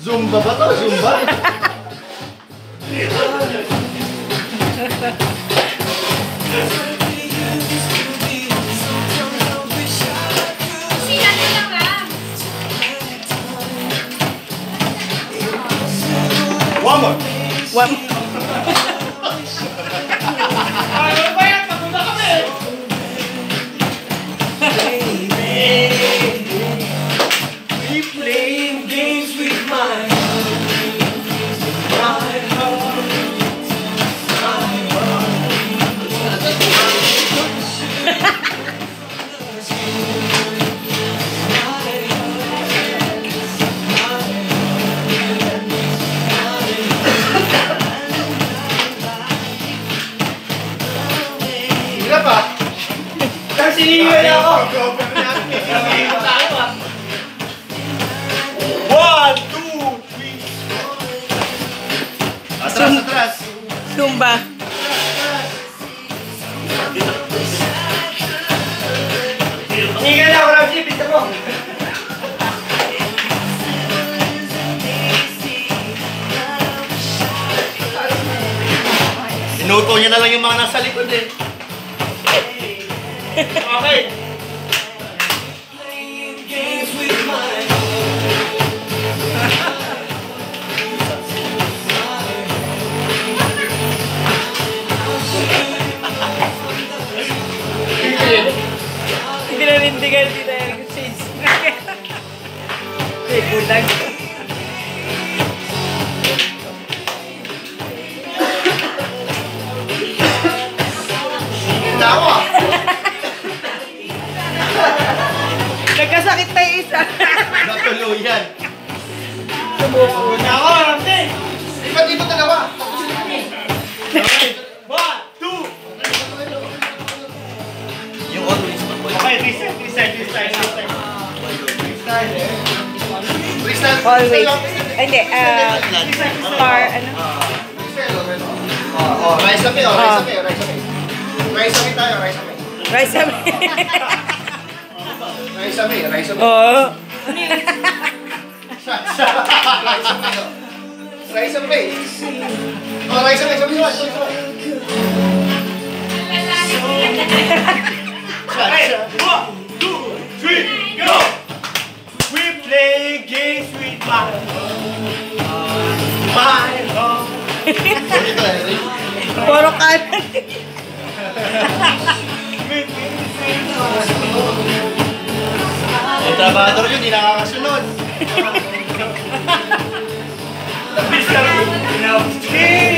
Zumba ba to? Zumba? One more. One more. Na ako. One, two, three. Atras, atras. Zumba. Hinga na ako lang, Jim. Bita mo. Inuto niya na lang yung mga nasa likod eh. Okay. Hindi na nindigan dito yung shades. Hey, bulag. Hinga ako Natuluyan. Sumuko na. Ako, Ramsey! Iba't iba dalawa. One, two. Yung always Okay, reset, reset, reset, reset. Reset. Reset. Always. Ay, Hindi, ah, star, ano? Oh, oh, rise up eh, oh, rise up eh, rise up eh. Rise up eh tayo, rise up eh. Rice up. Rise eh, rise up eh. Oo. Shot. Rise up eh, oh. Up eh, sabi mo, sabi mo. One, two, three, go! We play games with my my heart. Puro kanan. Trabador yun, hindi nakakasunod. Mr. Pinawski!